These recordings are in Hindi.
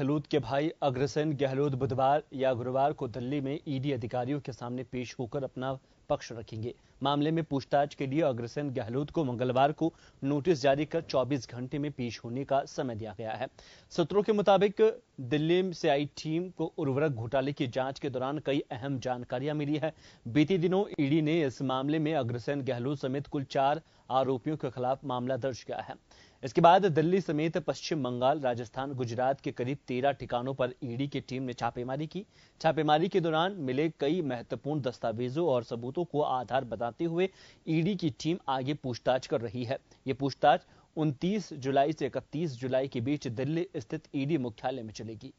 गहलोत के भाई अग्रसेन गहलोत बुधवार या गुरुवार को दिल्ली में ईडी अधिकारियों के सामने पेश होकर अपना पक्ष रखेंगे। मामले में पूछताछ के लिए अग्रसेन गहलोत को मंगलवार को नोटिस जारी कर 24 घंटे में पेश होने का समय दिया गया है। सूत्रों के मुताबिक, दिल्ली से आई टीम को उर्वरक घोटाले की जाँच के दौरान कई अहम जानकारियाँ मिली है। बीते दिनों ईडी ने इस मामले में अग्रसेन गहलोत समेत कुल चार आरोपियों के खिलाफ मामला दर्ज किया है। इसके बाद दिल्ली समेत पश्चिम बंगाल, राजस्थान, गुजरात के करीब तेरह ठिकानों पर ईडी की टीम ने छापेमारी की। छापेमारी के दौरान मिले कई महत्वपूर्ण दस्तावेजों और सबूतों को आधार बताते हुए ईडी की टीम आगे पूछताछ कर रही है। ये पूछताछ 29 जुलाई से 31 जुलाई के बीच दिल्ली स्थित ईडी मुख्यालय में चलेगी।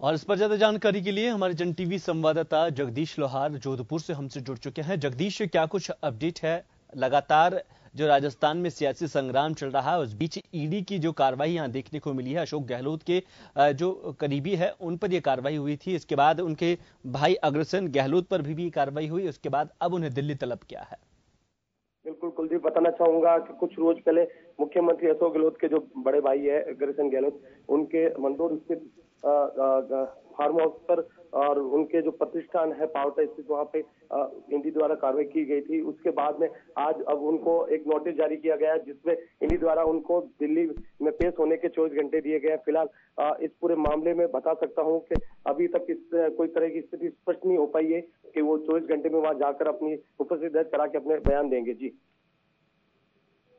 और इस पर ज़्यादा जानकारी के लिए हमारे जन टीवी संवाददाता जगदीश लोहार जोधपुर से हमसे जुड़ चुके हैं। जगदीश, क्या कुछ अपडेट है लगातार जो राजस्थान में सियासी संग्राम चल रहा है उस बीच ईडी की जो कार्रवाई यहाँ देखने को मिली है अशोक गहलोत के जो करीबी है उन पर यह कार्रवाई हुई थी। इसके बाद उनके भाई अग्रसेन गहलोत पर भी, भी कार्रवाई हुई। उसके बाद अब उन्हें दिल्ली तलब किया है। बिल्कुल कुलदीप बताना चाहूँगा कि कुछ रोज पहले मुख्यमंत्री अशोक गहलोत के जो बड़े भाई है अग्रसेन गहलोत उनके मंदोर स्थित फार्म हाउस पर और उनके जो प्रतिष्ठान है, पावटा स्थित, वहाँ पे इंडी द्वारा कार्रवाई की गई थी। उसके बाद में आज अब उनको एक नोटिस जारी किया गया जिसमें इंडी द्वारा उनको दिल्ली में पेश होने के चौबीस घंटे दिए गए फ़िलहाल इस पूरे मामले में बता सकता हूँ कि अभी तक इस कोई तरह की स्थिति स्पष्ट नहीं हो पाई है कि वो चौबीस घंटे में वहाँ जाकर अपनी उपस्थिति दर्ज करा के अपने बयान देंगे। जी।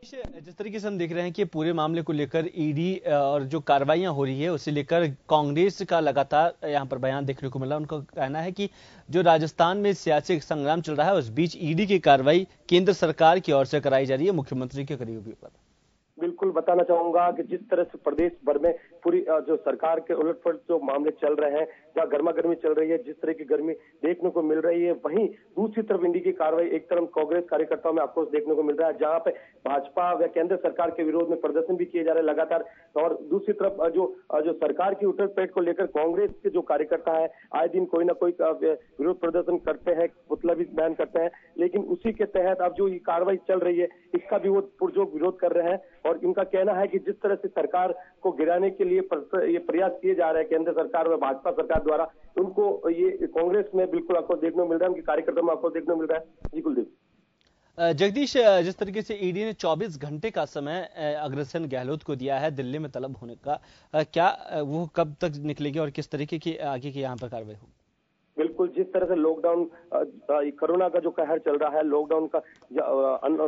जिस तरीके से हम देख रहे हैं कि पूरे मामले को लेकर ईडी और जो कार्रवाइयाँ हो रही है, उसे लेकर कांग्रेस का लगातार यहाँ पर बयान देखने को मिला। उनका कहना है कि जो राजस्थान में सियासी संग्राम चल रहा है, उस बीच ईडी की कार्रवाई केंद्र सरकार की ओर से कराई जा रही है। मुख्यमंत्री के करीबी पर बिल्कुल बताना चाहूँगा कि जिस तरह से प्रदेश भर में पूरी जो सरकार के उलटफट जो मामले चल रहे हैं, जहाँ गर्मा गर्मी चल रही है, जिस तरह की गर्मी देखने को मिल रही है, वहीं दूसरी तरफ़ इंडी की कार्रवाई, एक तरफ़ कांग्रेस कार्यकर्ताओं में आक्रोश देखने को मिल रहा है, जहाँ पे भाजपा व केंद्र सरकार के विरोध में प्रदर्शन भी किए जा रहे हैं लगातार, और दूसरी तरफ़ जो जो सरकार की उठक को लेकर कांग्रेस के जो कार्यकर्ता है, आए दिन कोई ना कोई विरोध प्रदर्शन करते हैं, पुतला भी बयान करते हैं, लेकिन उसी के तहत अब जो ये कार्रवाई चल रही है, इसका भी वो पुरजोर विरोध कर रहे हैं और इनका कहना है कि जिस तरह से सरकार को गिराने के लिए ये प्रयास किए जा रहे हैं केंद्र सरकार व भाजपा सरकार द्वारा, उनको ये कांग्रेस में बिल्कुल आपको देखने मिल रहा है, उनके कार्यकर्ताओं में आपको देखने मिल रहा है। जी, कुलदीप। जगदीश जिस तरीके से ईडी ने 24 घंटे का समय अग्रसेन गहलोत को दिया है दिल्ली में तलब होने का क्या वो कब तक निकलेगी और किस तरीके की, आगे की यहाँ पर कार्रवाई होगी? बिल्कुल जिस तरह से लॉकडाउन कोरोना का जो कहर चल रहा है लॉकडाउन का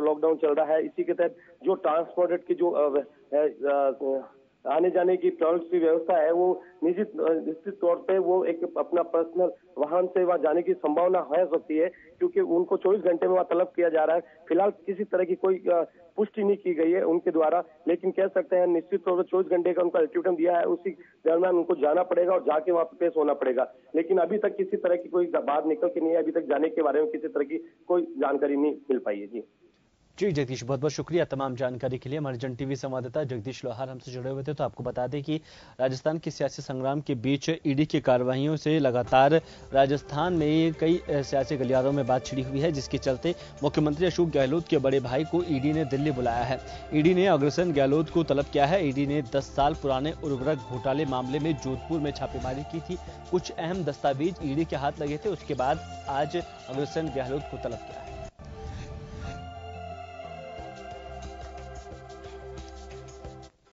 लॉकडाउन चल रहा है, इसी के तहत जो ट्रांसपोर्टेड की जो आने जाने की ट्रांस की व्यवस्था है, वो निश्चित निश्चित तौर पे वो एक अपना पर्सनल वाहन से वहाँ जाने की संभावना है सकती है, क्योंकि उनको 24 घंटे में वहाँ तलब किया जा रहा है। फ़िलहाल किसी तरह की कोई पुष्टि नहीं की गई है उनके द्वारा, लेकिन कह सकते हैं निश्चित तौर पर चौबीस घंटे का उनका अल्टीमेटम दिया है, उसी दरमियान उनको जाना पड़ेगा और जाके वहाँ पर पेश होना पड़ेगा। लेकिन अभी तक किसी तरह की कोई बात निकल के नहीं है अभी तक जाने के बारे में किसी तरह की कोई जानकारी नहीं मिल पाई है। जी। जी, जगदीश, बहुत बहुत शुक्रिया तमाम जानकारी के लिए। हमारे जन टीवी संवाददाता जगदीश लोहार हमसे जुड़े हुए थे तो आपको बता दें कि राजस्थान के सियासी संग्राम के बीच ईडी की कार्रवाइयों से लगातार राजस्थान में कई सियासी गलियारों में बात छिड़ी हुई है, जिसके चलते मुख्यमंत्री अशोक गहलोत के बड़े भाई को ईडी ने दिल्ली बुलाया है। ईडी ने अग्रसेन गहलोत को तलब किया है। ईडी ने दस साल पुराने उर्वरक घोटाले मामले में जोधपुर में छापेमारी की थी। कुछ अहम दस्तावेज़ ईडी के हाथ लगे थे, उसके बाद आज अग्रसेन गहलोत को तलब किया है।